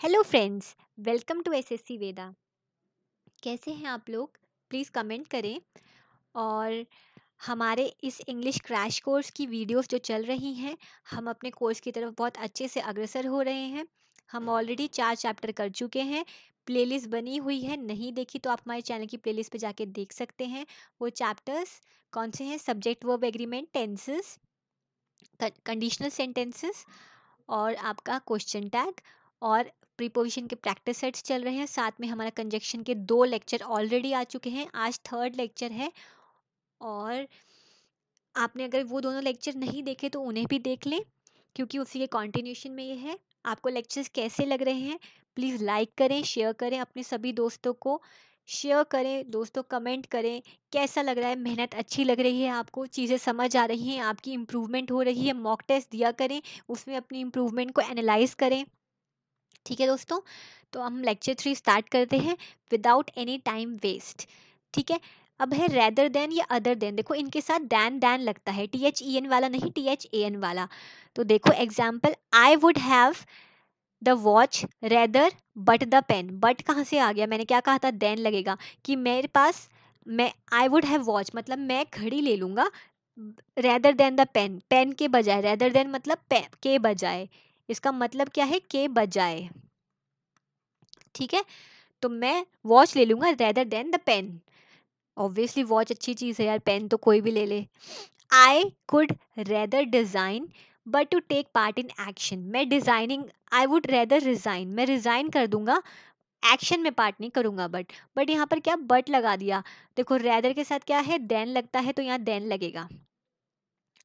Hello friends welcome to SSC Veda कैसे हैं आप लोग? प्लीज़ कमेंट करें। और हमारे इस इंग्लिश क्रैश कोर्स की वीडियोस जो चल रही हैं, हम अपने कोर्स की तरफ़ बहुत अच्छे से अग्रसर हो रहे हैं। हम ऑलरेडी चार चैप्टर कर चुके हैं। प्लेलिस्ट बनी हुई है। नहीं देखी तो आप हमारे चैनल की प्लेलिस्ट पे जाके देख सकते हैं। वो चैप्टर्स कौन से हैं? Subject verb agreement tenses conditional sentences और आपका क्वेश्चन टैग और प्रीपोजिशन के प्रैक्टिस सेट्स चल रहे हैं। साथ में हमारा कंजक्शन के दो लेक्चर ऑलरेडी आ चुके हैं। आज थर्ड लेक्चर है और आपने अगर वो दोनों लेक्चर नहीं देखे तो उन्हें भी देख लें, क्योंकि उसी के कॉन्टिन्यूशन में ये है। आपको लेक्चर्स कैसे लग रहे हैं? प्लीज़ लाइक करें शेयर करें अपने सभी दोस्तों को। शेयर करें, दोस्तों कमेंट करें। कैसा लग रहा है? मेहनत अच्छी लग रही है आपको? चीज़ें समझ आ रही हैं? आपकी इम्प्रूवमेंट हो रही है? मॉक टेस्ट दिया करें। उसमें अपनी इम्प्रूवमेंट को एनालाइज करें। ठीक है दोस्तों? तो हम लेक्चर थ्री स्टार्ट करते हैं विदाउट एनी टाइम वेस्ट ठीक है? अब है रेदर देन या अदर देन देखो इनके साथ दैन दैन लगता है टी एच ई एन वाला नहीं टी एच ए एन वाला। तो देखो example I would have the watch rather but the pen but कहाँ से आ गया? मैंने क्या कहा था? देन लगेगा कि मेरे पास, मैं आई वुड हैव वॉच मतलब मैं घड़ी ले लूँगा rather than the pen pen के बजाय रेदर देन मतलब के बजाय। इसका मतलब क्या है? के बजाय। ठीक है? तो मैं वॉच ले लूँगा rather than the pen obviously watch अच्छी चीज़ है यार पेन तो कोई भी ले ले। I could rather design but to take part in action मैं designing I would rather resign मैं रिज़ाइन कर दूँगा एक्शन में पार्ट नहीं करूँगा बट बट यहाँ पर क्या बट लगा दिया। देखो रेदर के साथ क्या है? देन लगता है तो यहाँ देन लगेगा।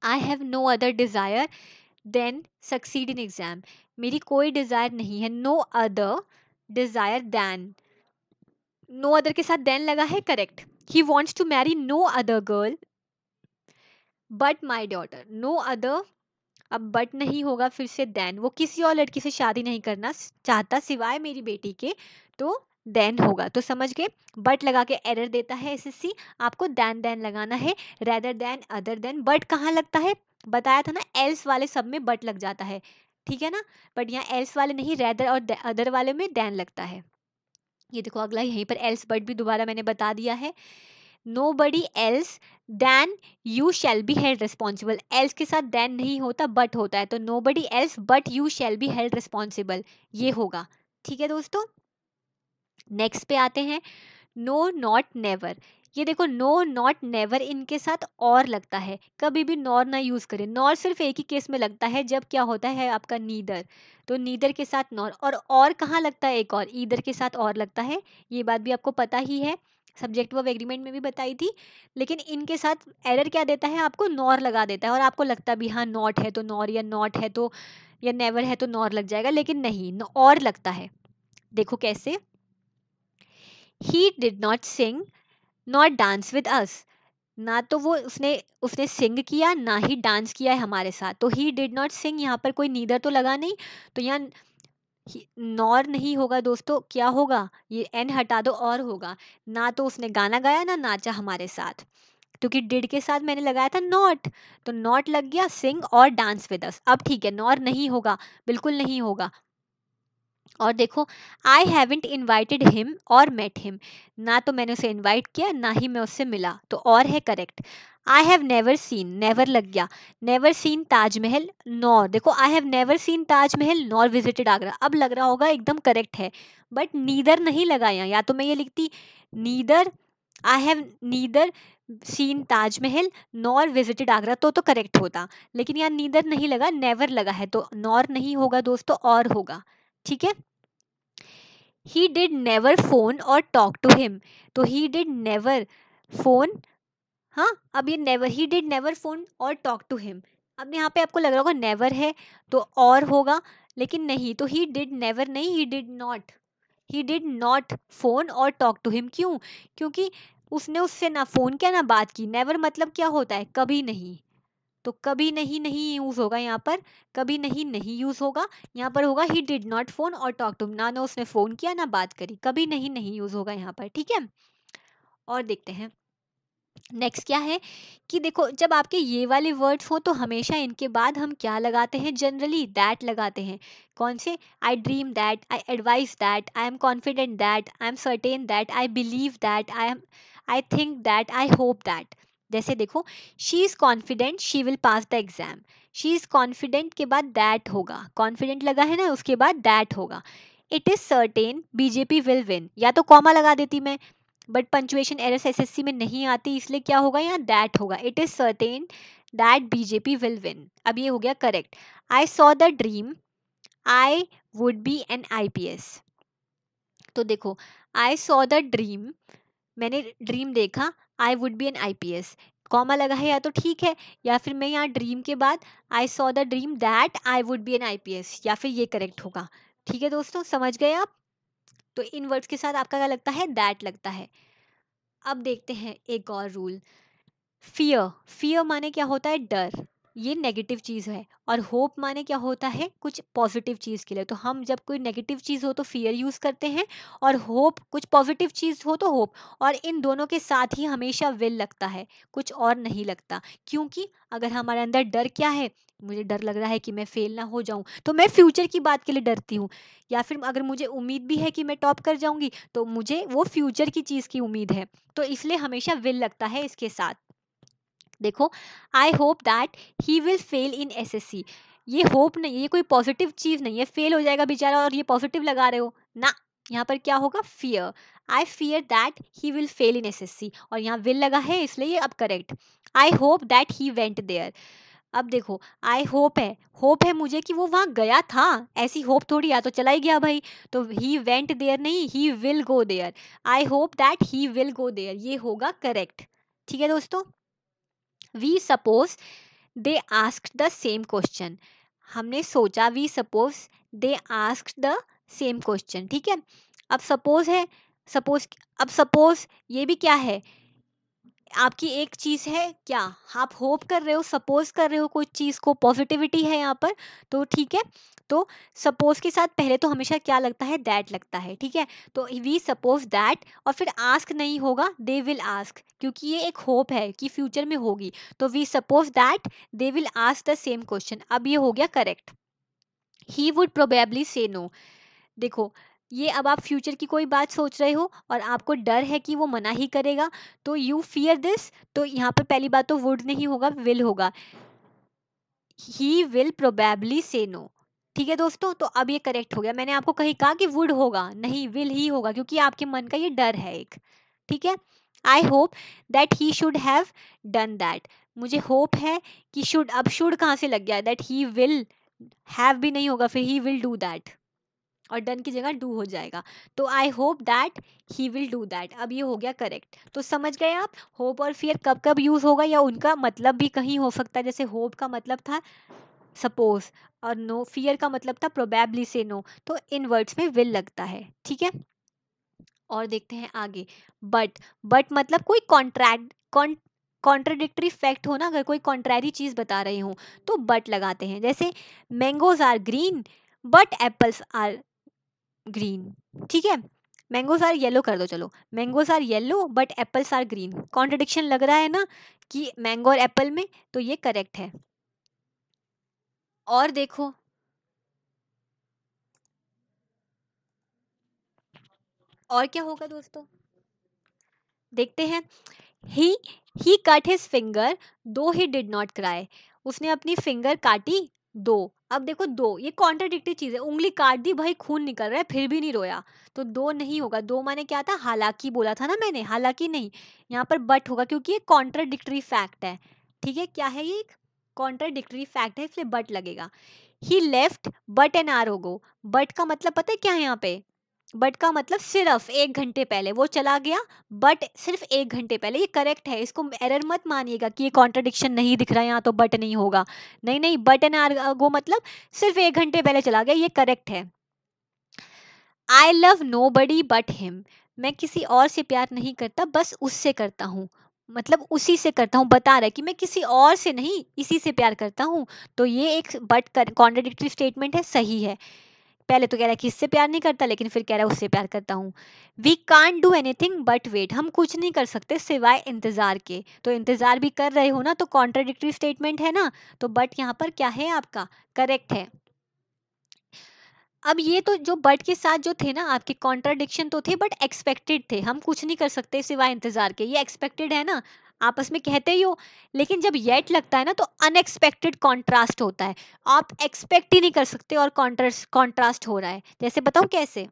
I have no other desire than succeed in exam मेरी कोई डिज़ायर नहीं है no other desire than no other के साथ देन लगा है correct he wants to marry no other girl but my daughter no other अब बट नहीं होगा फिर से देन वो किसी और लड़की से शादी नहीं करना चाहता सिवाय मेरी बेटी के तो देन होगा। तो समझ गए? बट लगा के एरर देता है एसएससी, आपको देन देन लगाना है rather than other than but कहाँ लगता है? बताया था ना एल्स वाले सब में बट लग जाता है। ठीक है ना? बट यहाँ एल्स वाले नहीं रेदर और अदर वाले में दैन लगता है। ये देखो अगला, यहीं पर एल्स बट भी दोबारा मैंने बता दिया है। Nobody else than you shall be held responsible else के साथ दैन नहीं होता बट होता है। तो nobody else but you shall be held responsible ये होगा। ठीक है दोस्तों? नेक्स्ट पे आते हैं, नो नॉट नेवर। ये देखो, नो नॉट नेवर इनके साथ और लगता है, कभी भी नॉर ना यूज़ करें। नॉर सिर्फ़ एक ही केस में लगता है, जब क्या होता है आपका नीदर। तो नीदर के साथ नॉर, और और कहाँ लगता है एक और? ईदर के साथ और लगता है, ये बात भी आपको पता ही है, सब्जेक्ट वर्ब एग्रीमेंट में भी बताई थी। लेकिन इनके साथ एरर क्या देता है आपको? नॉर लगा देता है, और आपको लगता भी हाँ नॉट है तो नॉर, या नॉट है तो या नेवर है तो नॉर लग जाएगा, लेकिन नहीं और लगता है। देखो कैसे he did not sing not dance with us ना तो वो उसने उसने सिंग किया, ना ही डांस किया है हमारे साथ। तो ही डिड नॉट सिंग यहाँ पर कोई नीदर तो लगा नहीं। तो यहाँ नॉर नहीं होगा दोस्तों, क्या होगा? ये एन हटा दो, और होगा। ना तो उसने गाना गाया, ना नाचा हमारे साथ। क्योंकि डिड के साथ मैंने लगाया था नॉट तो नॉट लग गया सिंग और डांस विद अस अब ठीक है नॉर नहीं होगा, बिल्कुल नहीं होगा। और देखो आई हैवेंट इन्वाइटेड हिम और मेट हिम ना तो मैंने उसे इन्वाइट किया, ना ही मैं उससे मिला तो और है correct I have never seen never लग गया. नेवर सीन ताजमहल नॉर देखो I have never seen Taj Mahal nor visited Agra. अब लग रहा होगा एकदम करेक्ट है बट नीदर नहीं लगाया. या तो मैं ये लिखती neither I have neither seen Taj Mahal nor visited Agra. तो तो करेक्ट होता, लेकिन यहाँ नीदर नहीं लगा नेवर लगा है तो नॉर नहीं होगा दोस्तों और होगा. ठीक है? ही डिड नेवर फ़ोन और टॉक टू हिम तो ही डिड नेवर फ़ोन हाँ? अब ये never he did never phone और टॉक टू हिम अब यहाँ पे आपको लग रहा होगा नेवर है तो और होगा, लेकिन नहीं तो ही डिड नेवर नहीं he did not he did not phone और टॉक टू हिम क्यों? क्योंकि उसने उससे ना फ़ोन किया, ना बात की. नेवर मतलब क्या होता है? कभी नहीं. तो कभी नहीं नहीं यूज़ होगा यहाँ पर, कभी नहीं नहीं यूज़ होगा। यहाँ पर होगा ही डिड नॉट फ़ोन और टॉक टू ना ना उसने फ़ोन किया, ना बात करी। कभी नहीं नहीं यूज़ होगा यहाँ पर, ठीक है? और देखते हैं। नेक्स्ट क्या है? कि देखो, जब आपके ये वाले वर्ड्स हो तो हमेशा इनके बाद हम क्या लगाते हैं? जनरली दैट लगाते हैं। कौन से? I dream that I advise that I am confident that I am certain that I believe that I am I think that I hope that जैसे देखो she is confident she will pass the exam she is confident के बाद that होगा। Confident लगा है ना, उसके बाद दैट होगा। It is certain BJP will win या तो कॉमा लगा देती मैं बट पंचुएशन एरर्स एसएससी में नहीं आती, इसलिए क्या होगा? यहाँ दैट होगा। It is certain that BJP will win अब ये हो गया correct I saw the dream I would be an IPS तो देखो आई सॉ द ड्रीम मैंने ड्रीम देखा I would be an I P S comma लगा है या तो ठीक है, या फिर मैं यहाँ ड्रीम के बाद I saw the dream that I would be an I P S या फिर ये करेक्ट होगा। ठीक है दोस्तों, समझ गए आप? तो इन वर्ड्स के साथ आपका क्या लगता है? दैट लगता है। अब देखते हैं एक और रूल फियर फियर माने क्या होता है? डर. ये नेगेटिव चीज़ है। और होप माने क्या होता है? कुछ पॉजिटिव चीज़ के लिए। तो हम जब कोई नेगेटिव चीज़ हो तो फियर यूज़ करते हैं और होप कुछ पॉजिटिव चीज़ हो तो होप और इन दोनों के साथ ही हमेशा विल लगता है, कुछ और नहीं लगता। क्योंकि अगर हमारे अंदर डर क्या है? मुझे डर लग रहा है कि मैं फेल ना हो जाऊँ। तो मैं फ्यूचर की बात के लिए डरती हूँ। या फिर अगर मुझे उम्मीद भी है कि मैं टॉप कर जाऊँगी तो मुझे वो फ्यूचर की चीज़ की उम्मीद है। तो इसलिए हमेशा विल लगता है इसके साथ। देखो I hope that he will fail in SSC ये होप नहीं, ये कोई पॉजिटिव चीज़ नहीं है फेल हो जाएगा बेचारा और ये पॉजिटिव लगा रहे हो। ना, यहाँ पर क्या होगा? Fear I fear that he will fail in SSC और यहाँ विल लगा है, इसलिए ये अब correct I hope that he went there अब देखो आई होप है। होप है मुझे कि वो वहाँ गया था। ऐसी होप थोड़ी आ तो चला ही गया भाई। तो ही वेंट देयर नहीं he will go there I hope that he will go there ये होगा करेक्ट ठीक है दोस्तों? We suppose they ask the same question हमने सोचा we suppose they ask the same question ठीक है? अब सपोज़ है सपोज़ अब सपोज़ ये भी क्या है? आपकी एक चीज़ है, क्या आप होप कर रहे हो, सपोज़ कर रहे हो कोई चीज़ को, पॉजिटिविटी है यहाँ पर तो ठीक है तो सपोज़ के साथ पहले तो हमेशा क्या लगता है, दैट लगता है, ठीक है तो वी सपोज़ दैट और फिर आस्क नहीं होगा, दे विल आस्क, क्योंकि ये एक होप है कि फ्यूचर में होगी तो we suppose that, they will ask the same question, अब ये हो गया correct, he would probably say no, देखो ये अब आप फ्यूचर की कोई बात सोच रहे हो और आपको डर है कि वो मना ही करेगा तो यू फियर दिस तो यहाँ पर पहली बात तो वुड नहीं होगा विल होगा। He will probably say no ठीक है दोस्तों? तो अब ये करेक्ट हो गया। मैंने आपको कहीं कहा कि वुड होगा, नहीं विल ही होगा, क्योंकि आपके मन का ये डर है एक। ठीक है? I hope that he should have done that मुझे होप है कि शुड अब शुड कहाँ से लग गया? दैट ही विल हैव भी नहीं होगा, फिर ही विल डू दैट और डन की जगह डू हो जाएगा। तो I hope that he will do that अब ये हो गया करेक्ट तो समझ गए आप? होप और फियर कब कब यूज़ होगा या उनका मतलब भी कहीं हो सकता है? जैसे होप का मतलब था सपोज़ और नो फियर का मतलब था प्रोबेबली से नो तो इन वर्ड्स में विल लगता है, ठीक है? और देखते हैं आगे। बट बट मतलब कोई कॉन्ट्रैक्ट कॉन्ट्राडिक्टरी फैक्ट हो ना, अगर कोई कॉन्ट्रैरी चीज़ बता रहे हो तो बट लगाते हैं। जैसे mangoes are green but apples are green ठीक है? मैंगोज आर येलो कर दो, चलो। Mangoes are yellow but apples are green contradiction लग रहा है ना कि मैंगो और एप्पल में तो ये करेक्ट है। और देखो। और क्या होगा दोस्तों? देखते हैं। He he cut his finger though he did not cry उसने अपनी फिंगर काटी दो। अब देखो दो, ये कॉन्ट्राडिक्टी चीज़ है। उंगली काट दी, भाई खून निकल रहा है, फिर भी नहीं रोया। तो दो नहीं होगा। दो माने क्या था? हालाँकि बोला था ना मैंने, हालाँकि नहीं। यहाँ पर बट होगा क्योंकि ये कॉन्ट्राडिक्टरी फैक्ट है। ठीक है? क्या है ये कॉन्ट्राडिक्टरी फैक्ट है, इसलिए बट लगेगा। ही लेफ़्ट बट एन आर गो बट का मतलब पता है क्या है यहाँ पे? बट का मतलब सिर्फ़ एक घंटे पहले, वो चला गया बट सिर्फ़ एक घंटे पहले, ये करेक्ट है, इसको एरर मत मानिएगा कि ये कॉन्ट्रडिक्शन नहीं दिख रहा है, यहाँ तो बट नहीं होगा। नहीं नहीं बट एन आर मतलब सिर्फ़ एक घंटे पहले चला गया, ये करेक्ट है। I love nobody but him मैं किसी और से प्यार नहीं करता, बस उससे करता हूँ। मतलब उसी से करता हूँ, बता रहा है कि मैं किसी और से नहीं, इसी से प्यार करता हूँ। तो ये एक बट कॉन्ट्रडिक्टरी स्टेटमेंट है, सही है। पहले तो कह रहा है कि इससे प्यार नहीं करता, लेकिन फिर कह रहा है उससे प्यार करता हूँ। We can do anything but wait हम कुछ नहीं कर सकते सिवाय इंतज़ार के। तो इंतज़ार भी कर रहे हो ना तो कॉन्ट्राडिक्टरी स्टेटमेंट है ना? तो बट यहाँ पर क्या है आपका? करेक्ट है। अब ये तो जो बट के साथ जो थे ना, आपके कॉन्ट्राडिक्शन तो थे बट एक्सपेक्टेड थे। हम कुछ नहीं कर सकते सिवाय इंतज़ार के। ये एक्सपेक्टेड है ना? आपस में कहते ही हो, लेकिन जब येट लगता है ना तो अनएक्सपेक्टेड कॉन्ट्रास्ट होता है। आप एक्सपेक्ट ही नहीं कर सकते और कॉन्ट्रास्ट कॉन्ट्रास्ट हो रहा है। जैसे बताऊँ कैसे?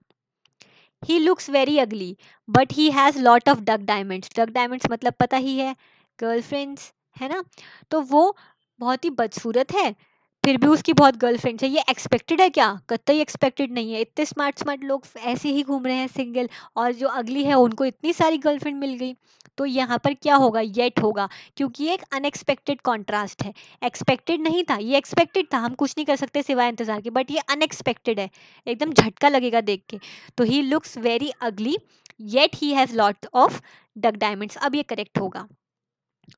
He looks very ugly but he has lot of duck diamonds duck diamonds मतलब पता ही है। गर्लफ्रेंड्स है ना? तो वो बहुत ही बदसूरत है। फिर भी उसकी बहुत गर्लफ्रेंड्स है। ये एक्सपेक्टेड है क्या? कतई एक्सपेक्टेड नहीं है। इतने स्मार्ट स्मार्ट लोग ऐसे ही घूम रहे हैं सिंगल और जो अगली है, उनको इतनी सारी गर्लफ्रेंड मिल गई। तो यहाँ पर क्या होगा? येट होगा। क्योंकि एक अनएक्सपेक्टेड कॉन्ट्रास्ट है। एक्सपेक्टेड नहीं था। ये एक्सपेक्टेड था। हम कुछ नहीं कर सकते सिवाय इंतज़ार के। बट ये अनएक्सपेक्टेड है। एकदम झटका लगेगा देख के। तो he looks very ugly yet he has lot of duck diamonds अब ये करेक्ट होगा।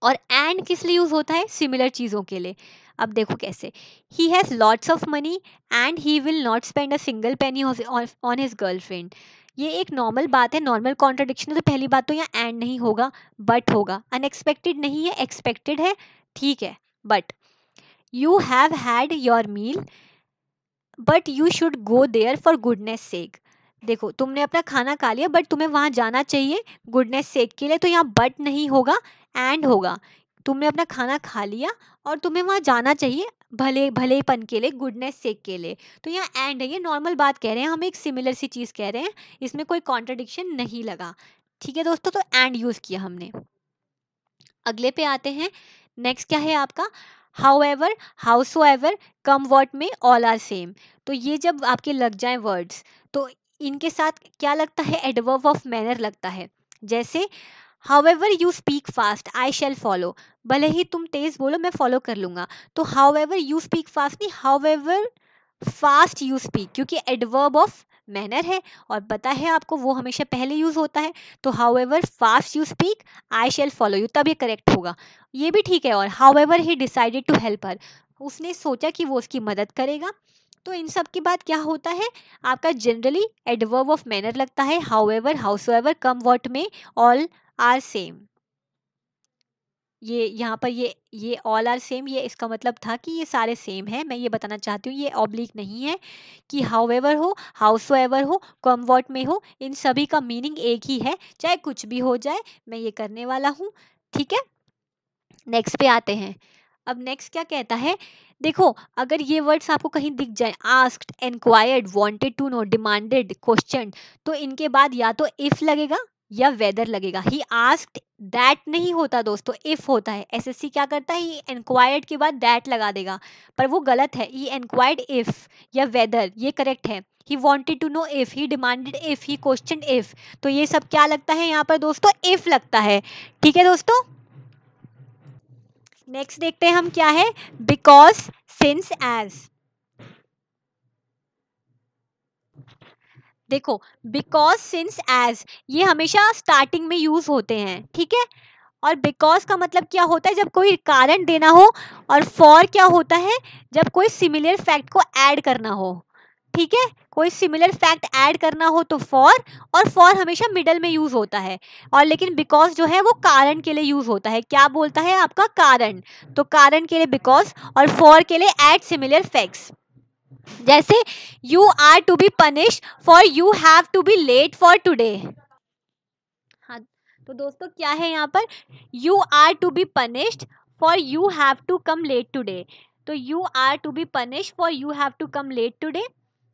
और एंड किस लिए यूज़ होता है? सिमिलर चीज़ों के लिए। अब देखो कैसे। He has lots of money and he will not spend a single penny on his girlfriend ये एक नॉर्मल बात है नॉर्मल कॉन्ट्रडिक्शन है तो पहली बात तो यहाँ एंड नहीं होगा बट होगा। अनएक्सपेक्टेड नहीं है एक्सपेक्टेड है, ठीक है but you have had your meal but you should go there for goodness sake देखो, तुमने अपना खाना खा लिया बट तुम्हें वहाँ जाना चाहिए गुडनेस सेक के लिए तो यहाँ बट नहीं होगा एंड होगा। तुमने अपना खाना खा लिया और तुम्हें वहाँ जाना चाहिए भले, भलेपन के लिए गुडनेस सेक के लिए। तो यहाँ एंड है, ये नॉर्मल बात कह रहे हैं, हम एक सिमिलर सी चीज़ कह रहे हैं, इसमें कोई कॉन्ट्रडिक्शन नहीं लगा। ठीक है दोस्तों तो एंड यूज़ किया हमने। अगले पे आते हैं नेक्स्ट क्या है आपका? However howsoever come word में ऑल आर सेम तो ये जब आपके लग जाए वर्ड्स तो इनके साथ क्या लगता है? एडवर्व ऑफ़ मैनर लगता है। जैसे however you speak fast I shall follow भले ही तुम तेज बोलो, मैं फॉलो कर लूँगा। तो however you speak fast नहीं however fast you speak क्योंकि एडवर्ब ऑफ़ मैनर है, और पता है आपको वो हमेशा पहले यूज़ होता है। तो however fast you speak I shall follow you तब ये करेक्ट होगा। ये भी ठीक है, और however he decided to help her उसने सोचा कि वो उसकी मदद करेगा। तो इन सब के बाद क्या होता है? आपका जनरली एडवर्ब ऑफ़ मैनर लगता है however howsoever come what में ऑल आर सेम। ये यहाँ पर ये ये ऑल आर सेम ये इसका मतलब था कि ये सारे सेम है। मैं ये बताना चाहती हूँ, ये ऑब्लिक नहीं है कि हाउ एवर हो हाउस एवर हो कम वॉट में हो, इन सभी का मीनिंग एक ही है, चाहे कुछ भी हो जाए, मैं ये करने वाला हूँ, ठीक है? नेक्स्ट पे आते हैं। अब नेक्स्ट क्या कहता है? देखो, अगर ये वर्ड्स आपको कहीं दिख जाए asked enquired wanted to know demanded question तो इनके बाद या तो इफ़ लगेगा या वेदर लगेगा। ही आस्क्ड दैट नहीं होता दोस्तों इफ़ होता है। एसएससी क्या करता है? ही इंक्वायर्ड के बाद दैट लगा देगा। पर वो गलत है। ही इंक्वायर्ड इफ़ या वेदर, ये करेक्ट है। He wanted to know if he demanded if he question if तो ये सब क्या लगता है यहाँ पर दोस्तों? इफ़ लगता है। ठीक है दोस्तों? नेक्स्ट देखते हैं हम क्या है? बिकॉज़ सिंस एज देखो बिकॉज़ सिंस एज ये हमेशा स्टार्टिंग में यूज़ होते हैं, ठीक है? और बिकॉज़ का मतलब क्या होता है? जब कोई कारण देना हो और फॉर क्या होता है? जब कोई सिमिलर फैक्ट को ऐड करना हो, ठीक है? कोई सिमिलर फैक्ट ऐड करना हो तो फॉर और फॉर हमेशा मिडल में यूज़ होता है। और लेकिन बिकॉज़ जो है, वो कारण के लिए यूज़ होता है। क्या बोलता है आपका? कारण। तो कारण के लिए बिकॉज़ और फॉर के लिए ऐड सिमिलर फैक्ट्स जैसे you are to be punish for you have to be late for today हाँ तो दोस्तों, क्या है यहाँ पर? You are to be punished for you have to come late today तो you are to be punish for you have to come late today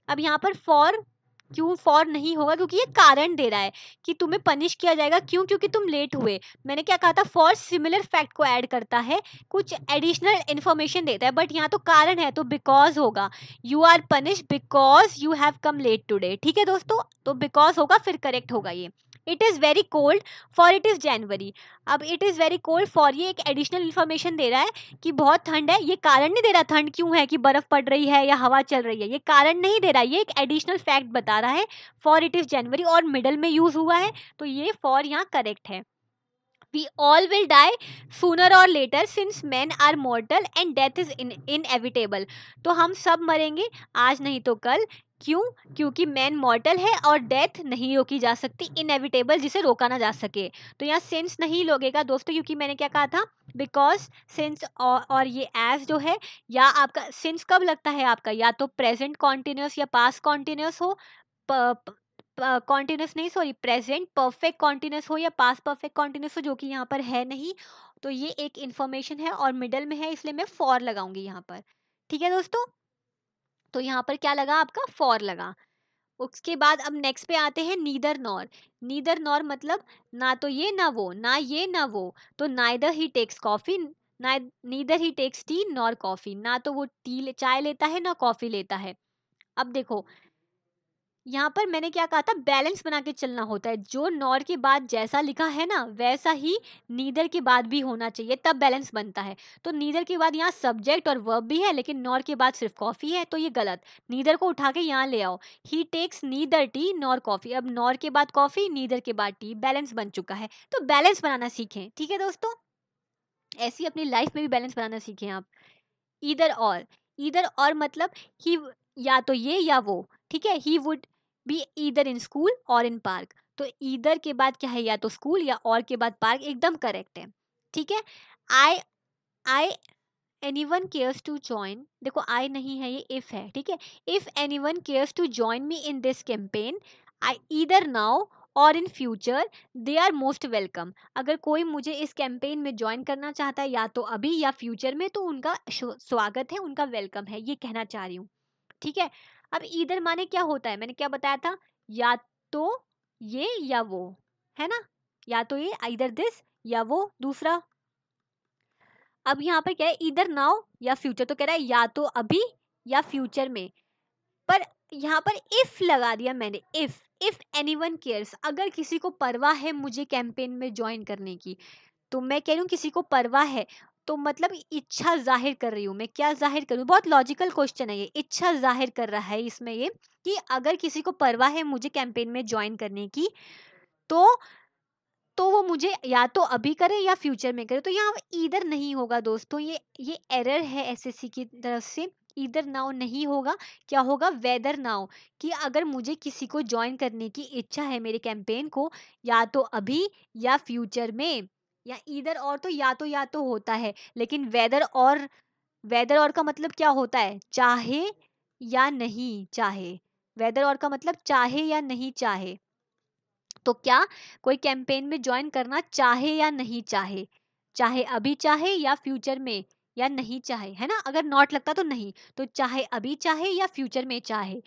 अब यहाँ पर फॉर क्यों फॉर नहीं होगा? क्योंकि ये कारण दे रहा है कि तुम्हें पनिश किया जाएगा। क्यों? क्योंकि तुम लेट हुए। मैंने क्या कहा था? फॉर सिमिलर फैक्ट को ऐड करता है। कुछ एडिशनल इन्फॉर्मेशन देता है। बट यहाँ तो कारण है तो बिकॉज़ होगा। You are punish because you have come late today ठीक है दोस्तों? तो बिकॉज़ होगा, फिर करेक्ट होगा ये। It is very cold for it is January अब it is very cold for ये एक एडिशनल इन्फॉर्मेशन दे रहा है कि बहुत ठंड है। ये कारण नहीं दे रहा ठंड क्यों है कि बर्फ़ पड़ रही है या हवा चल रही है। ये कारण नहीं दे रहा, ये एक एडिशनल फैक्ट बता रहा है। फॉर इट इज़ जनवरी और मिडल में यूज़ हुआ है तो ये फॉर यहाँ करेक्ट है। We all will die sooner or later since man are mortal and death is in inevitable तो हम सब मरेंगे, आज नहीं तो कल। क्यों? क्योंकि मैन मॉर्टल है और डेथ नहीं रोकी जा सकती इनएविटेबल जिसे रोका ना जा सके। तो यहाँ सिंस नहीं लगेगा दोस्तों क्योंकि मैंने क्या कहा था? बिकॉज़ सिंस और, ये एज जो है या आपका सिंस कब लगता है आपका? या तो प्रेजेंट कॉन्टिन्यूस या पास कॉन्टिन्यूस हो कॉन्टिन्यूस नहीं सॉरी प्रेजेंट परफेक्ट कॉन्टिन्यूस हो या पास परफेक्ट कॉन्टिन्यूस हो जो कि यहाँ पर है नहीं तो ये एक इन्फॉर्मेशन है और मिडल में है इसलिए मैं फॉर लगाऊँगी यहाँ पर। ठीक है दोस्तों? तो यहाँ पर क्या लगा आपका? फॉर लगा। उसके बाद अब नेक्स्ट पे आते हैं नीदर नॉर। नीदर नॉर मतलब ना तो ये, ना वो, ना ये, ना वो। तो neither he takes coffee neither he takes tea nor coffee ना तो वो टी चाय लेता है, ना कॉफ़ी लेता है। अब देखो यहाँ पर मैंने क्या कहा था? बैलेंस बना के चलना होता है। जो नॉर के बाद जैसा लिखा है ना, वैसा ही नीदर के बाद भी होना चाहिए, तब बैलेंस बनता है। तो नीदर के बाद यहाँ सब्जेक्ट और वर्ब भी है, लेकिन नॉर के बाद सिर्फ़ कॉफ़ी है तो ये गलत। नीदर को उठा के यहाँ ले आओ। He takes neither tea nor coffee अब नॉर के बाद कॉफ़ी, नीदर के बाद टी बैलेंस बन चुका है। तो बैलेंस बनाना सीखें, ठीक है दोस्तों? ऐसी अपनी लाइफ में भी बैलेंस बनाना सीखें आप। इधर और इधर और मतलब ही या तो ये या वो, ठीक है? He would be either in school or in park तो ईदर के बाद क्या है? या तो स्कूल या और के बाद पार्क एकदम करेक्ट है, ठीक है? I I anyone cares to join देखो आई नहीं है, ये इफ़ है, ठीक है? If anyone cares to join me in this campaign I either now or in future they are most welcome अगर कोई मुझे इस कैंपेन में ज्वाइन करना चाहता है, या तो अभी या फ्यूचर में तो उनका स्वागत है, उनका वेलकम है, ये कहना चाह रही हूँ। ठीक है? अब इधर माने क्या होता है? मैंने क्या बताया था? या तो ये या वो, है ना? या तो ये, इधर दिस या वो, दूसरा। अब यहाँ पर क्या है? इधर नाउ या फ्यूचर तो कह रहा है, या तो अभी या फ्यूचर में। पर यहाँ पर इफ़ लगा दिया मैंने if if anyone cares अगर किसी को परवाह है मुझे कैंपेन में ज्वाइन करने की तो मैं कह रही हूँ किसी को परवाह है। तो मतलब इच्छा ज़ाहिर कर रही हूँ मैं, क्या ज़ाहिर करूँ? बहुत लॉजिकल क्वेश्चन है ये, इच्छा ज़ाहिर कर रहा है इसमें ये, कि अगर किसी को परवाह है मुझे कैंपेन में ज्वाइन करने की तो तो वो मुझे या तो अभी करे या फ्यूचर में करे। तो यहाँ इधर नहीं होगा दोस्तों, ये ये एरर है एसएससी की तरफ़ से, इधर नाउ नहीं होगा। क्या होगा? वेदर नाउ कि अगर मुझे किसी को ज्वाइन करने की इच्छा है मेरे कैंपेन को, या तो अभी या फ्यूचर में या इधर और तो या तो या तो होता है, लेकिन वेदर और वेदर और का मतलब क्या होता है? चाहे या नहीं चाहे। वेदर और का मतलब चाहे या नहीं चाहे। तो क्या कोई कैंपेन में ज्वाइन करना चाहे या नहीं चाहे? चाहे अभी चाहे या फ्यूचर में, या नहीं चाहे, है ना? अगर नॉट लगता तो नहीं तो चाहे अभी चाहे या फ्यूचर में चाहे।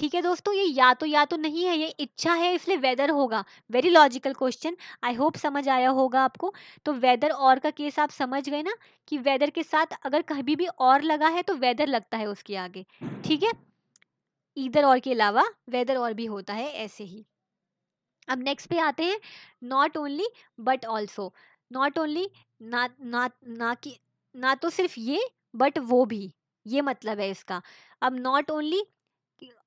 ठीक है दोस्तों, ये या तो या तो नहीं है, ये इच्छा है, इसलिए वेदर होगा। Very logical question I hope समझ आया होगा आपको। तो वेदर और का केस आप समझ गए ना, कि वेदर के साथ अगर कभी भी और लगा है तो वेदर लगता है उसके आगे। ठीक है? इधर और के अलावा वेदर और भी होता है, ऐसे ही। अब नेक्स्ट पे आते हैं। Not only but also not only ना ना ना कि, ना तो सिर्फ़ ये बट वो भी। ये मतलब है इसका। अब नॉट ओनली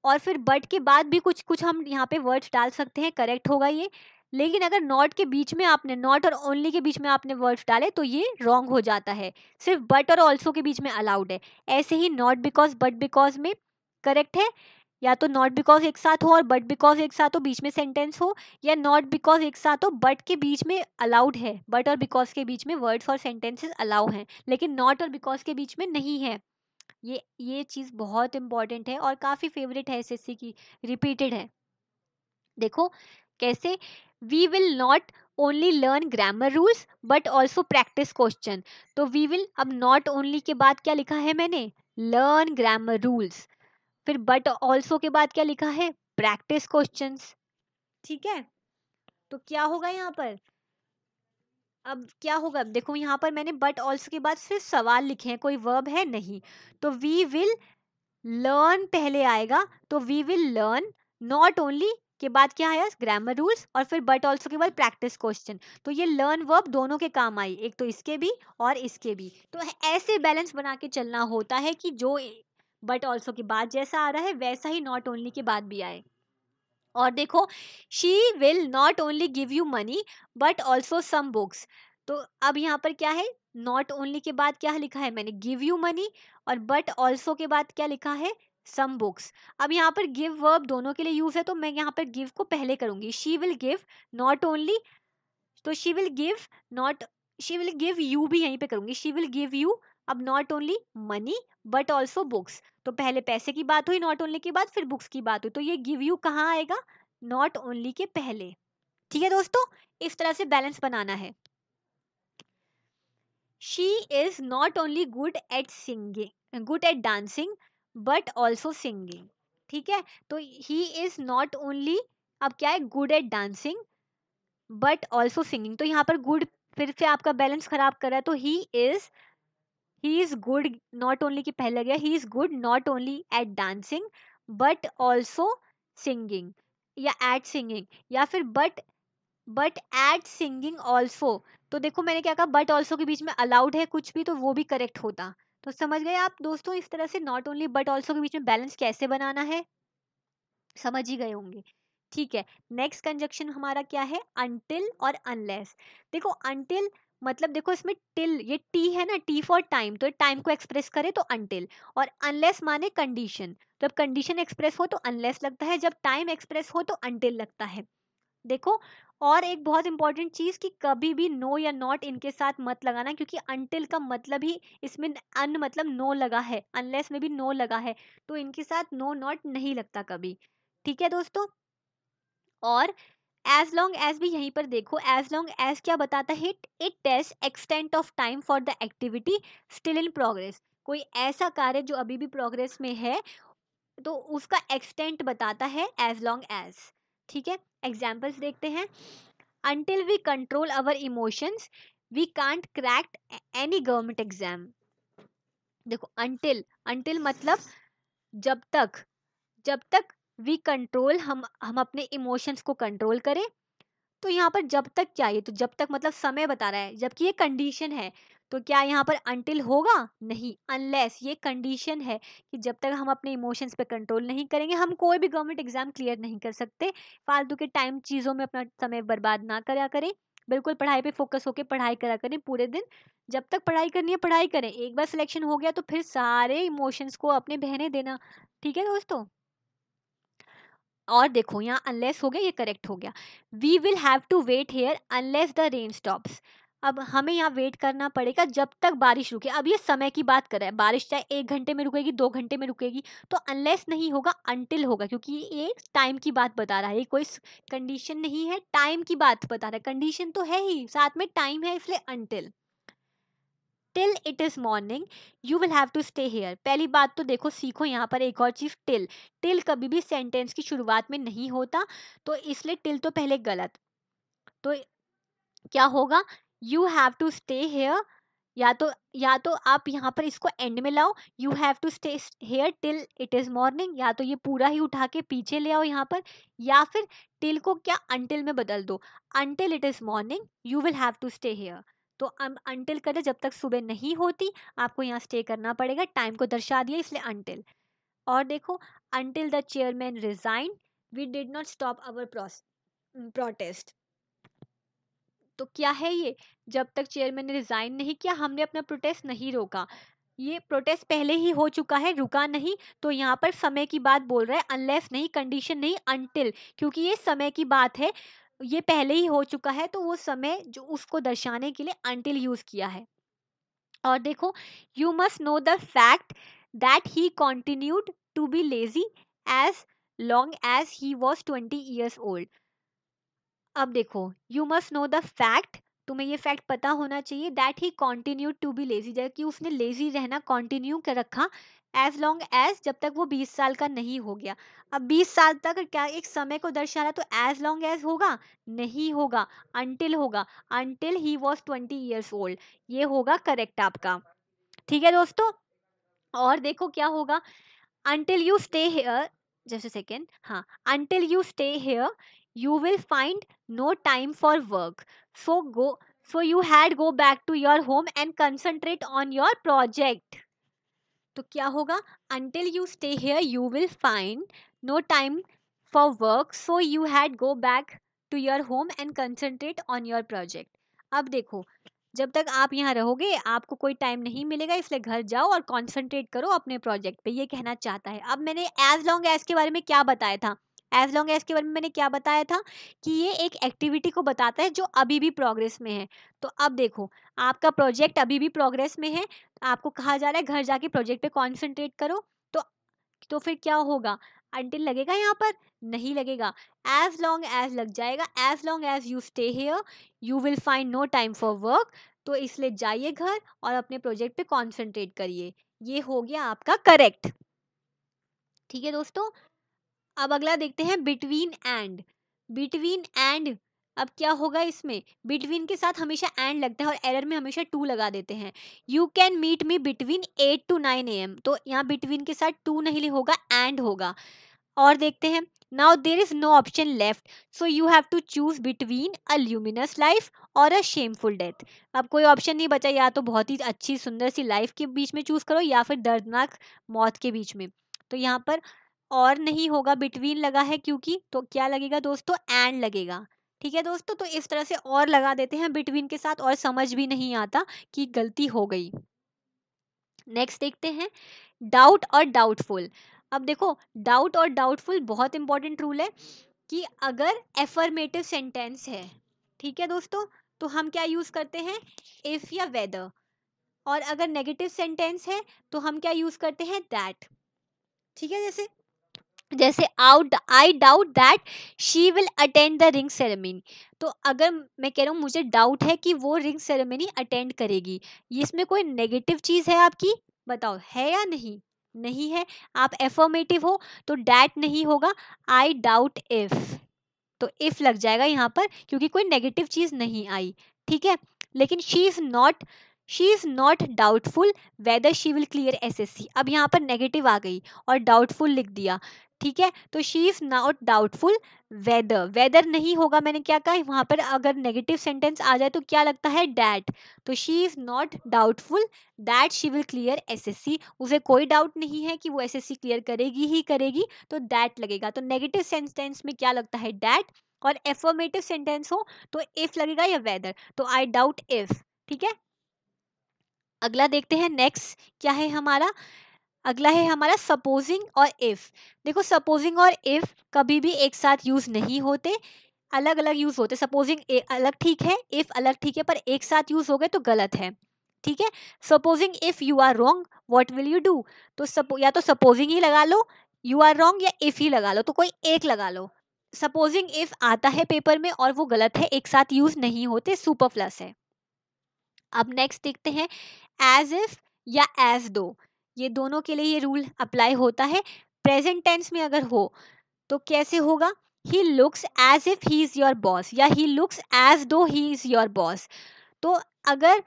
और फिर बट के बाद भी कुछ कुछ हम यहाँ पे वर्ड्स डाल सकते हैं करेक्ट होगा ये। लेकिन अगर नॉट के बीच में आपने नॉट और ओनली के बीच में आपने वर्ड्स डाले तो ये रॉन्ग हो जाता है। सिर्फ़ बट और ऑल्सो के बीच में अलाउड है। ऐसे ही नॉट बिकॉज़ बट बिकॉज़ में करेक्ट है। या तो नॉट बिकॉज़ एक साथ हो और बट बिकॉज़ एक साथ हो, बीच में सेंटेंस हो, या नॉट बिकॉज़ एक साथ हो बट के बीच में अलाउड है। बट और बिकॉज़ के बीच में वर्ड्स और सेंटेंसेस अलाउ हैं। लेकिन नॉट और बिकॉज़ के बीच में नहीं है। ये ये चीज़ बहुत इंपॉर्टेंट है और काफ़ी फेवरेट है एसएससी की, रिपीटेड है। देखो कैसे we will not only learn grammar rules but also practice question तो वी विल अब नॉट ओनली के बाद क्या लिखा है मैंने? लर्न ग्रामर रूल्स फिर बट ऑल्सो के बाद क्या लिखा है? प्रैक्टिस क्वेश्चन ठीक है? तो क्या होगा यहाँ पर? अब क्या होगा? देखो यहाँ पर मैंने बट ऑल्सो के बाद सिर्फ़ सवाल लिखे हैं, कोई वर्ब है नहीं। तो वी विल लर्न पहले आएगा तो we will learn not only के बाद क्या आया? ग्रामर रूल्स और फिर बट ऑल्सो के बाद प्रैक्टिस क्वेश्चन तो ये लर्न वर्ब दोनों के काम आई, एक तो इसके भी और इसके भी। तो ऐसे बैलेंस बना के चलना होता है कि जो बट ऑल्सो के बाद जैसा आ रहा है, वैसा ही नॉट ओनली के बाद भी आए। और देखो she will not only give you money but also some books तो अब यहाँ पर क्या है? नॉट ओनली के बाद क्या लिखा है? मैंने गिव यू मनी और बट ऑल्सो के बाद क्या लिखा है? सम बुक्स अब यहाँ पर गिव वर्ब दोनों के लिए यूज़ है तो मैं यहाँ पर गिव को पहले करूँगी। She will give not only तो she will give not she will give you भी यहीं पे करूँगी। शी विल गिव यू अब not only money but also books तो पहले पैसे की बात हुई नॉट ओनली के बाद फिर बुक्स की बात हुई। तो ये गिव यू कहाँ आएगा? नॉट ओनली के पहले। ठीक है दोस्तों? इस तरह से बैलेंस बनाना है। She is not only good at singing good at dancing but also singing ठीक है? तो ही इज़ नॉट ओनली अब क्या है? Good at dancing but also singing तो यहाँ पर गुड फिर से आपका बैलेंस खराब कर रहा है तो he is he is good not only की पहले गया he is good not only at dancing but also singing या एट सिंगिंग या फिर but but at singing also तो देखो मैंने क्या कहा बट ऑल्सो के बीच में अलाउड है कुछ भी तो वो भी करेक्ट होता। तो समझ गए आप दोस्तों इस तरह से नॉट ओनली बट ऑल्सो के बीच में बैलेंस कैसे बनाना है? समझ ही गए होंगे। ठीक है नेक्स्ट कंजक्शन हमारा क्या है? अनटिल और अनलेस देखो अनटिल मतलब देखो इसमें टिल, ये टी है ना, टी फॉर टाइम तो टाइम को एक्सप्रेस करे तो अनटिल और अनलेस माने कंडीशन जब कंडीशन एक्सप्रेस हो तो अनलेस लगता है, जब टाइम एक्सप्रेस हो तो अनटिल लगता है। देखो, और एक बहुत इंपॉर्टेंट चीज़ कि कभी भी नो या नॉट इनके साथ मत लगाना, क्योंकि अनटिल का मतलब ही इसमें अन मतलब नो लगा है अनलेस में भी नो लगा है तो इनके साथ नो नॉट नहीं लगता कभी। ठीक है दोस्तों? और एज लॉन्ग एज भी यहीं पर देखो एज लॉन्ग एज क्या बताता है it test extent of time for the activity still in progress कोई ऐसा कार्य जो अभी भी प्रोग्रेस में है तो उसका एक्सटेंट बताता है एज लॉन्ग एज ठीक है? एग्जाम्पल्स देखते हैं. Until we control our emotions we can't crack any government exam देखो अनटिल अनटिल मतलब जब तक जब तक वी कंट्रोल, हम हम अपने इमोशंस को कंट्रोल करें। तो यहाँ पर जब तक चाहिए तो जब तक मतलब समय बता रहा है, जबकि ये कंडीशन है तो क्या यहाँ पर अनटिल होगा? नहीं अनलेस ये कंडीशन है कि जब तक हम अपने इमोशंस पे कंट्रोल नहीं करेंगे, हम कोई भी गवर्नमेंट एग्ज़ाम क्लियर नहीं कर सकते। फालतू के टाइम चीज़ों में अपना समय बर्बाद ना करा करें। बिल्कुल पढ़ाई पे फोकस होकर पढ़ाई करा करें पूरे दिन। जब तक पढ़ाई करनी है, पढ़ाई करें। एक बार सिलेक्शन हो गया तो फिर सारे इमोशंस को अपने बहने देना। ठीक है दोस्तों? और देखो, यहाँ अनलेस हो गया, ये करेक्ट हो गया। We will have to wait here unless the rain stops अब हमें यहाँ वेट करना पड़ेगा जब तक बारिश रुके। अब ये समय की बात कर रहा है। बारिश चाहे एक घंटे में रुकेगी, दो घंटे में रुकेगी तो अनलेस नहीं होगा अनटिल होगा, क्योंकि ये टाइम की बात बता रहा है। ये कोई कंडीशन नहीं है टाइम की बात बता रहा है। कंडीशन तो है ही, साथ में टाइम है, इसलिए until till it is morning you will have to stay here पहली बात तो देखो, सीखो यहाँ पर एक और चीज़ टिल टिल कभी भी सेंटेंस की शुरुआत में नहीं होता तो इसलिए टिल तो पहले गलत। तो क्या होगा? You have to stay here या तो या तो आप यहाँ पर इसको एंड में लाओ you have to stay here till it is morning या तो ये पूरा ही उठा के पीछे ले आओ यहाँ पर, या फिर टिल को क्या अंटिल में बदल दो। Until it is morning you will have to stay here तो अनटिल करे जब तक सुबह नहीं होती, आपको यहाँ स्टे करना पड़ेगा टाइम को दर्शा दिया इसलिए अनटिल और देखो until the chairman resign we did not stop our protest तो क्या है ये? जब तक चेयरमैन ने रिजाइन नहीं किया, हमने अपना प्रोटेस्ट नहीं रोका। ये प्रोटेस्ट पहले ही हो चुका है, रुका नहीं तो यहाँ पर समय की बात बोल रहा है अनलेस नहीं कंडीशन नहीं अनटिल क्योंकि ये समय की बात है ये पहले ही हो चुका है तो वो समय जो उसको दर्शाने के लिए अंटिल यूज़ किया है। और देखो you must know the fact that he continued to be lazy as long as he was twenty years old अब देखो you must know the fact तुम्हें ये फैक्ट पता होना चाहिए that he continue to be lazy कि उसने lazy रहना कॉन्टिन्यू कर रखा एज लॉन्ग एज जब तक वो 20 साल का नहीं हो गया। अब 20 साल तक क्या एक समय को दर्शा रहा तो एज लॉन्ग एज होगा? नहीं होगा अनटिल होगा until he was twenty years old ये होगा करेक्ट आपका। ठीक है दोस्तों? और देखो क्या होगा until you stay here just second हाँ until you stay here you will find no time for work so go so you had go back to your home and concentrate on your project तो क्या होगा until you stay here you will find no time for work so you had go back to your home and concentrate on your project अब देखो जब तक आप यहाँ रहोगे आपको कोई टाइम नहीं मिलेगा इसलिए घर जाओ और कॉन्सेंट्रेट करो अपने प्रोजेक्ट पे ये कहना चाहता है अब मैंने एज लॉन्ग एज के बारे में क्या बताया था एज लॉन्ग एज के बारे में मैंने क्या बताया था कि ये एक एक्टिविटी को बताता है जो अभी भी प्रोग्रेस में है। तो अब देखो, आपका प्रोजेक्ट अभी भी प्रोग्रेस में है, आपको कहा जा रहा है, घर जाके प्रोजेक्ट पे कॉन्सेंट्रेट करो तो तो फिर क्या होगा? अंटिल लगेगा यहाँ पर? नहीं लगेगा। एज लॉन्ग एज लग जाएगा। As long as you stay here you will find no time for work तो इसलिए जाइए घर और अपने प्रोजेक्ट पे कॉन्सेंट्रेट करिए। ये हो गया आपका करेक्ट ठीक है दोस्तों? अब अगला देखते हैं बिटवीन एंड। बिटवीन एंड, अब क्या होगा इसमें? बिटवीन के साथ हमेशा एंड लगता है और एरर में हमेशा टू लगा देते हैं। You can meet me between eight to nine a m. तो यहाँ बिटवीन के साथ टू नहीं होगा, एंड होगा। और देखते हैं, now there is no option left, so you have to choose between a luminous life और अ शेमफुल डेथ। अब कोई ऑप्शन नहीं बचा, या तो बहुत ही अच्छी सुंदर सी लाइफ के बीच में चूज़ करो या फिर दर्दनाक मौत के बीच में। तो यहाँ पर और नहीं होगा बिटवीन लगा है क्योंकि तो क्या लगेगा दोस्तों? एंड लगेगा। ठीक है दोस्तों? तो इस तरह से और लगा देते हैं बिटवीन के साथ और समझ भी नहीं आता कि गलती हो गई। नेक्स्ट देखते हैं। डाउट और डाउटफुल अब देखो डाउट और डाउटफुल बहुत इंपॉर्टेंट रूल है कि अगर एफर्मेटिव सेंटेंस है, ठीक है दोस्तों? तो हम क्या यूज़ करते हैं? इफ़ या वेदर और अगर नेगेटिव सेंटेंस है तो हम क्या यूज़ करते हैं? दैट ठीक है जैसे जैसे out I doubt that she will attend the ring ceremony तो अगर मैं कह रहा हूँ, मुझे डाउट है कि वो रिंग सेरेमनी अटेंड करेगी। इसमें कोई नेगेटिव चीज़ है आपकी? बताओ, है या नहीं? नहीं है। आप एफर्मेटिव हो तो डैट नहीं होगा। आई डाउट इफ़ तो इफ़ लग जाएगा यहाँ पर, क्योंकि कोई नेगेटिव चीज़ नहीं आई। ठीक है? लेकिन she is not she is not doubtful whether she will clear S S C अब यहाँ पर नेगेटिव आ गई और डाउटफुल लिख दिया। ठीक है? तो she is not doubtful whether whether नहीं होगा मैंने क्या कहा? वहाँ पर अगर नेगेटिव सेंटेंस आ जाए तो क्या लगता है? डैट तो she is not doubtful that she will clear SSC उसे कोई डाउट नहीं है कि वो एसएससी क्लियर करेगी ही करेगी तो दैट लगेगा। तो नेगेटिव सेंटेंस में क्या लगता है? डैट और एफर्मेटिव सेंटेंस हो तो इफ़ लगेगा या वेदर तो आई डाउट इफ़ ठीक है? अगला देखते हैं नेक्स्ट क्या है हमारा? अगला है हमारा सपोजिंग और इफ़ देखो सपोजिंग और इफ़ कभी भी एक साथ यूज़ नहीं होते अलग अलग यूज़ होते सपोजिंग अलग ठीक है इफ़ अलग ठीक है, पर एक साथ यूज़ हो गए तो गलत है। ठीक है? Supposing if you are wrong what will you do तो सपो या तो सपोजिंग ही लगा लो यू आर रॉन्ग या इफ़ ही लगा लो। तो कोई एक लगा लो। सपोजिंग इफ़ आता है पेपर में और वो गलत है, एक साथ यूज़ नहीं होते सुपर प्लस है। अब नेक्स्ट देखते हैं एज इफ़ या एज दो ये दोनों के लिए ये रूल अप्लाई होता है। प्रेजेंट टेंस में अगर हो तो कैसे होगा? He looks as if he is your boss या ही लुक्स एज दो ही इज़ योर बॉस तो अगर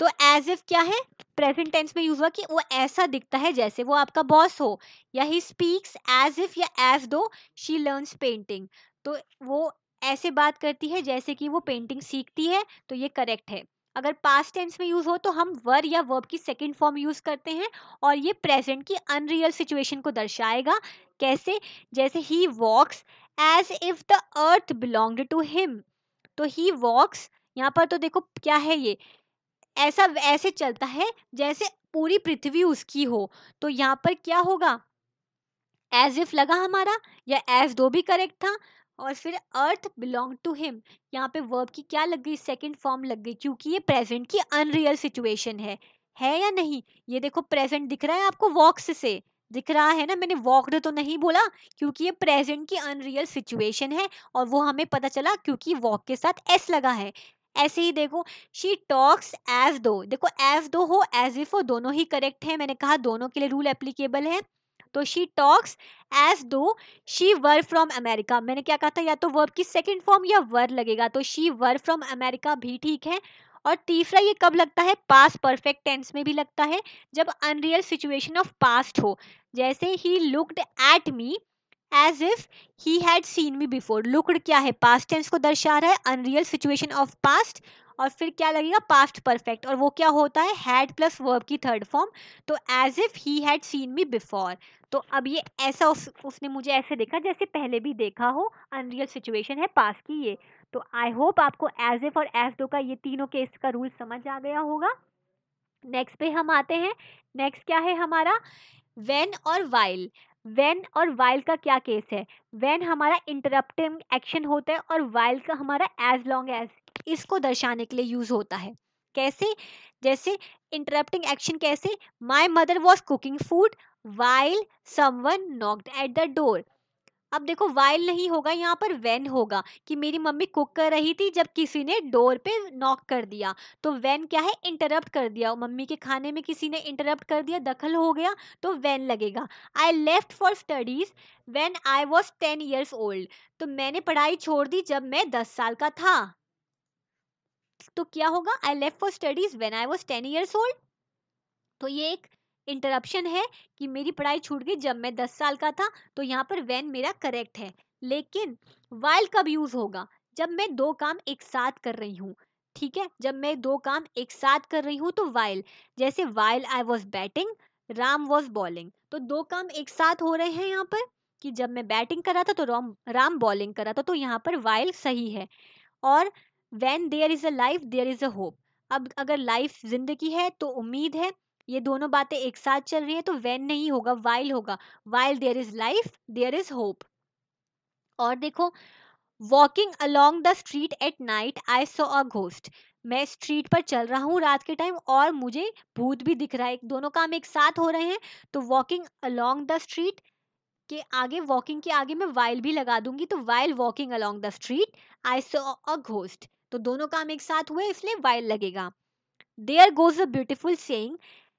तो एज इफ़ क्या है? प्रेजेंट टेंस में यूज़ हुआ कि वो ऐसा दिखता है जैसे वो आपका बॉस हो, या ही स्पीक्स एज इफ़ या as though she learns painting तो वो ऐसे बात करती है जैसे कि वो पेंटिंग सीखती है तो ये करेक्ट है। अगर पास्ट टेंस में यूज़ हो तो हम वर या वर्ब की सेकेंड फॉर्म यूज़ करते हैं और ये प्रेजेंट की अनरियल सिचुएशन को दर्शाएगा। कैसे? जैसे he walks as if the earth belong to him तो ही वॉक्स यहाँ पर तो देखो क्या है ये? ऐसा, ऐसे चलता है जैसे पूरी पृथ्वी उसकी हो। तो यहाँ पर क्या होगा? एज इफ़ लगा हमारा या एज दो भी करेक्ट था। और फिर अर्थ बिलोंग टू हिम। यहाँ पे वर्ब की क्या लग गई? सेकेंड फॉर्म लग गई, क्योंकि ये प्रेजेंट की अनरियल सिचुएशन है। है या नहीं? ये देखो, प्रेजेंट दिख रहा है आपको वॉक्स से। दिख रहा है ना? मैंने वॉकड तो नहीं बोला, क्योंकि ये प्रेजेंट की अनरियल सिचुएशन है और वो हमें पता चला क्योंकि वॉक के साथ एस लगा है। ऐसे ही देखो शी टॉक्स एज दो देखो एज दो हो एज इफ़ हो, दोनों ही करेक्ट है। मैंने कहा, दोनों के लिए रूल एप्लीकेबल है। तो she talks as though she were from America मैंने क्या कहा था? या तो वर्ब की सेकेंड फॉर्म या वर लगेगा। तो शी वर फ्रॉम अमेरिका भी ठीक है। और तीसरा ये कब लगता है? पास परफेक्ट टेंस में भी लगता है। जब अनरियल सिचुएशन ऑफ़ पास्ट हो। जैसे he looked at me as if he had seen me before looked क्या है? पास्ट टेंस को दर्शा रहा है अनरियल सिचुएशन ऑफ़ पास्ट और फिर क्या लगेगा? पास्ट परफेक्ट और वो क्या होता है? हैड प्लस वर्ब की थर्ड फॉर्म तो as if he had seen me before तो अब ये ऐसा उस, उसने मुझे ऐसे देखा जैसे पहले भी देखा हो अनरियल सिचुएशन है पास की ये. तो आई होप आपको एज इफ़ और एज दो का ये तीनों केस का रूल समझ आ गया होगा. नेक्स्ट पे हम आते हैं. नेक्स्ट क्या है हमारा? वेन और वाइल वेन और वाइल का क्या केस है? वैन हमारा इंटरप्टिंग एक्शन होता है और वाइल का हमारा एज लॉन्ग एज इसको दर्शाने के लिए यूज़ होता है। कैसे? जैसे इंटरप्टिंग एक्शन कैसे? My mother was cooking food while someone knocked at the door अब देखो वाइल नहीं होगा, यहाँ पर वेन होगा कि मेरी मम्मी कुक कर रही थी जब किसी ने डोर पे नॉक कर दिया। तो वेन क्या है? इंटरप्ट कर दिया। मम्मी के खाने में किसी ने इंटरप्ट कर दिया, दखल हो गया तो वेन लगेगा। I left for studies when I was ten years old तो मैंने पढ़ाई छोड़ दी जब मैं दस साल का था। तो क्या होगा? I left for studies when I was ten years old तो ये एक इंटरप्शन है कि मेरी पढ़ाई छूट गई जब मैं दस साल का था तो यहाँ पर वैन मेरा करेक्ट है। लेकिन वाइल कब यूज़ होगा? जब मैं दो काम एक साथ कर रही हूँ, ठीक है? जब मैं दो काम एक साथ कर रही हूँ तो वाइल जैसे while I was batting Ram was bowling तो दो काम एक साथ हो रहे हैं यहाँ पर कि जब मैं बैटिंग कर रहा था तो राम राम बॉलिंग कर रहा था तो यहाँ पर वाइल सही है। और when there is a life there is a hope अब अगर लाइफ ज़िंदगी है तो उम्मीद है ये दोनों बातें एक साथ चल रही है तो वेन नहीं होगा वाइल होगा। While there is life there is hope और देखो walking along the street at night I saw a ghost मैं स्ट्रीट पर चल रहा हूँ रात के टाइम और मुझे भूत भी दिख रहा है। दोनों काम एक साथ हो रहे हैं तो वॉकिंग अलोंग द स्ट्रीट के आगे वॉकिंग के आगे मैं वाइल भी लगा दूँगी तो while walking along the street I saw a ghost तो दोनों काम एक साथ हुए, इसलिए वाइल लगेगा। There goes a beautiful saying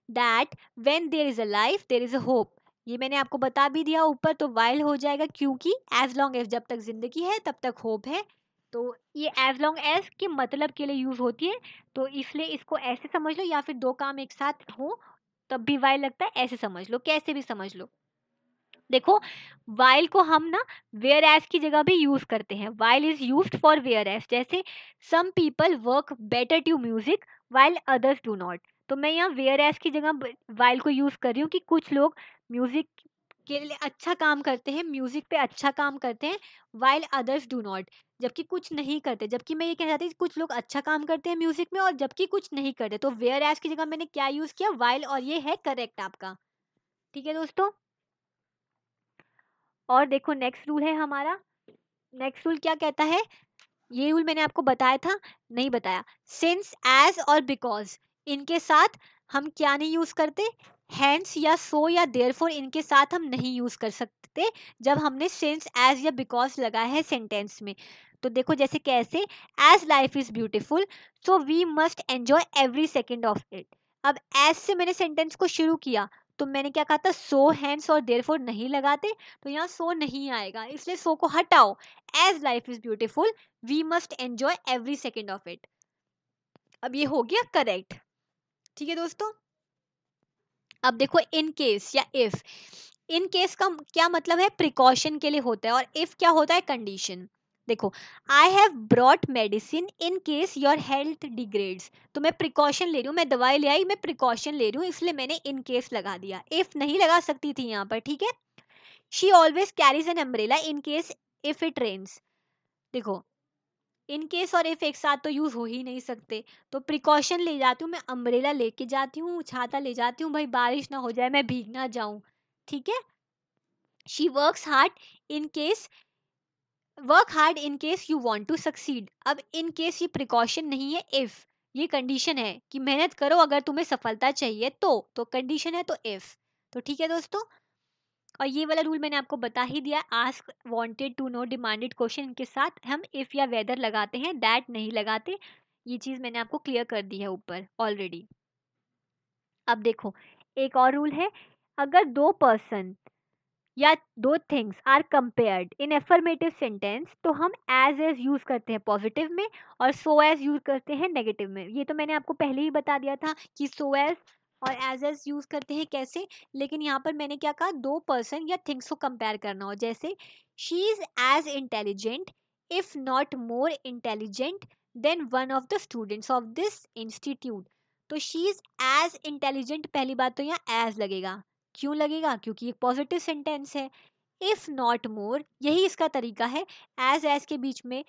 that when there is a life there is a hope ये मैंने आपको बता भी दिया, ऊपर तो वाइल हो जाएगा, क्योंकि एज लॉन्ग एज जब तक ज़िंदगी है, तब तक होप है। तो ये एज लॉन्ग एज के मतलब के लिए यूज़ होती है तो इसलिए इसको ऐसे समझ लो या फिर दो काम एक साथ हो, तब भी वाइल लगता है, ऐसे समझ लो, कैसे भी समझ लो। देखो वाइल को हम ना वेयर एज की जगह भी यूज़ करते हैं। While is use for whereas जैसे some people work better to music while others do not तो मैं यहाँ वेयर एज की जगह वाइल को यूज़ कर रही हूँ कि कुछ लोग म्यूज़िक के लिए अच्छा काम करते हैं म्यूज़िक पे अच्छा काम करते हैं वाइल अदर्स डू नॉट जबकि कुछ नहीं करते, जबकि मैं ये कहना चाहती कुछ लोग अच्छा काम करते हैं म्यूज़िक में और जबकि कुछ नहीं करते तो वेयर एज की जगह मैंने क्या यूज़ किया? वाइल और ये है करेक्ट आपका। ठीक है दोस्तों? और देखो नेक्स्ट रूल है हमारा। नेक्स्ट रूल क्या कहता है? ये रूल मैंने आपको बताया था, नहीं बताया। सिंस एज और बिकॉज़ इनके साथ हम क्या नहीं यूज़ करते? हैंड्स या सो या देयर इनके साथ हम नहीं यूज़ कर सकते जब हमने सिंस एज या बिकॉज़ लगाया है सेंटेंस में। तो देखो जैसे कैसे as life is beautiful so we must enjoy every second of it अब एज से मैंने सेंटेंस को शुरू किया तो मैंने क्या कहा था? सो हैंड्स और देर फोर नहीं लगाते तो यहाँ सो नहीं आएगा, इसलिए सो को हटाओ। As life is beautiful we must enjoy every second of it अब ये हो गया करेक्ट ठीक है दोस्तों? अब देखो इन केस या इफ़ इन केस का क्या मतलब है? प्रिकॉशन के लिए होता है और इफ़ क्या होता है? कंडीशन देखो I have brought medicine in case your health degrades तो मैं प्रिकॉशन ले रही हूँ, मैं दवाई ले आई, मैं प्रिकॉशन ले रही हूँ, इसलिए मैंने इन केस लगा दिया। इफ़ नहीं लगा सकती थी यहाँ पर, ठीक है? She always carries an umbrella in case if it rains देखो इन केस और इफ़ एक साथ तो यूज़ हो ही नहीं सकते। तो प्रिकॉशन ले जाती हूँ, मैं अम्ब्रेला लेके जाती हूँ, छाता ले जाती हूँ, भाई बारिश ना हो जाए, मैं भीग ना जाऊँ। ठीक है? She work hard in case work hard in case you want to succeed अब इन केस ये प्रिकॉशन नहीं है इफ़ ये कंडीशन है कि मेहनत करो, अगर तुम्हें सफलता चाहिए तो तो कंडीशन है तो इफ़ तो ठीक है दोस्तों? और ये वाला रूल मैंने आपको बता ही दिया ask wanted to know demanded question के साथ हम इफ़ या वेदर लगाते हैं दैट नहीं लगाते, ये चीज़ मैंने आपको क्लियर कर दी है ऊपर ऑलरेडी अब देखो, एक और रूल है, अगर दो पर्सन या दो things are compared in affirmative sentence तो हम एज एज यूज़ करते हैं पॉजिटिव में और सो एज यूज़ करते हैं नेगेटिव में। ये तो मैंने आपको पहले ही बता दिया था कि सो एज और एज एज यूज़ करते हैं कैसे? लेकिन यहाँ पर मैंने क्या कहा? दो पर्सन या थिंग्स को कंपेयर करना हो। जैसे she is as intelligent if not more intelligent than one of the students of this institute तो शी इज़ एज इंटेलिजेंट पहली बात तो यहाँ एज लगेगा। क्यों लगेगा? क्योंकि एक पॉजिटिव सेंटेंस है। इफ़ नॉट मोर यही इसका तरीका है। एज एज के बीच में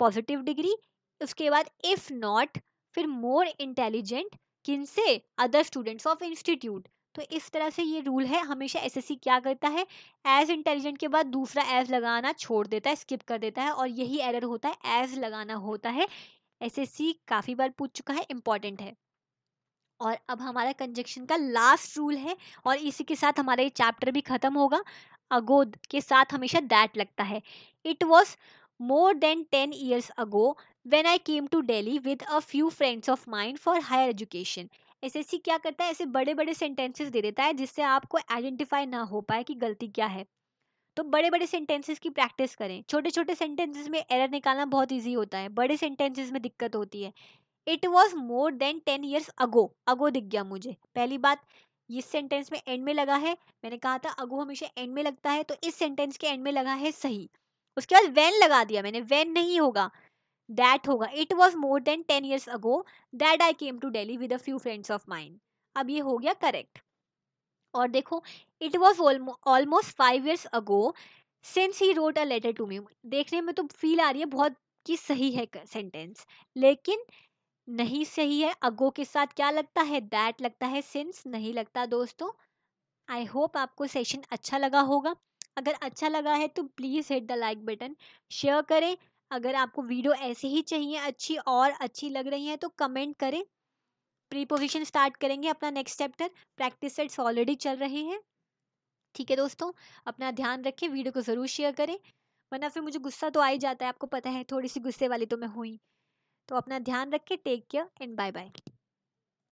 पॉजिटिव डिग्री उसके बाद इफ़ नॉट फिर मोर इंटेलिजेंट किन से? अदर स्टूडेंट्स ऑफ़ इंस्टीट्यूट तो इस तरह से ये रूल है, हमेशा एसएससी क्या करता है? एज इंटेलिजेंट के बाद दूसरा एज लगाना छोड़ देता है स्किप कर देता है और यही एरर होता है एज लगाना होता है। एसएससी काफ़ी बार पूछ चुका है इंपॉर्टेंट है। और अब हमारा कंजक्शन का लास्ट रूल है और इसी के साथ हमारा ये चैप्टर भी खत्म होगा। अगोद के साथ हमेशा दैट लगता है। It was more than ten years ago when I came to Delhi with a few friends of mind for higher education SSC क्या करता है? ऐसे बड़े बड़े सेंटेंसेस दे देता है जिससे आपको आइडेंटिफाई ना हो पाए कि गलती क्या है। तो बड़े बड़े सेंटेंसेस की प्रैक्टिस करें। छोटे छोटे सेंटेंसेस में एरर निकालना बहुत ईजी होता है। बड़े सेंटेंसेस में दिक्कत होती है। It was more than ten years ago ago दिख गया मुझे। पहली बात, इस सेंटेंस में एंड में लगा है। मैंने कहा था अगो हमेशा एंड में लगता है। तो इस सेंटेंस के एंड में लगा है सही। उसके बाद वेन लगा दिया मैंने वेन नहीं होगा दैट होगा। It was more than ten years ago that I came to Delhi with a few friends of mind अब ये हो गया करेक्ट और देखो it was almost five years ago since he wrote a letter to me देखने में तो feel आ रही है बहुत कि सही है सेंटेंस लेकिन नहीं सही है अगो के साथ क्या लगता है? दैट लगता है सिंस नहीं लगता दोस्तों। आई होप आपको सेशन अच्छा लगा होगा। अगर अच्छा लगा है तो please hit the like button, share करें। अगर आपको वीडियो ऐसे ही चाहिए, अच्छी और अच्छी लग रही है तो कमेंट करें। प्रीपोजिशन स्टार्ट करेंगे अपना next chapter. Practice sets already चल रहे हैं। ठीक है दोस्तों, अपना ध्यान रखें, वीडियो को ज़रूर शेयर करें। वरना फिर मुझे गुस्सा तो आ ही जाता है, आपको पता है थोड़ी सी गुस्से वाली तो मैं हुई तो अपना ध्यान रखें, take care and bye bye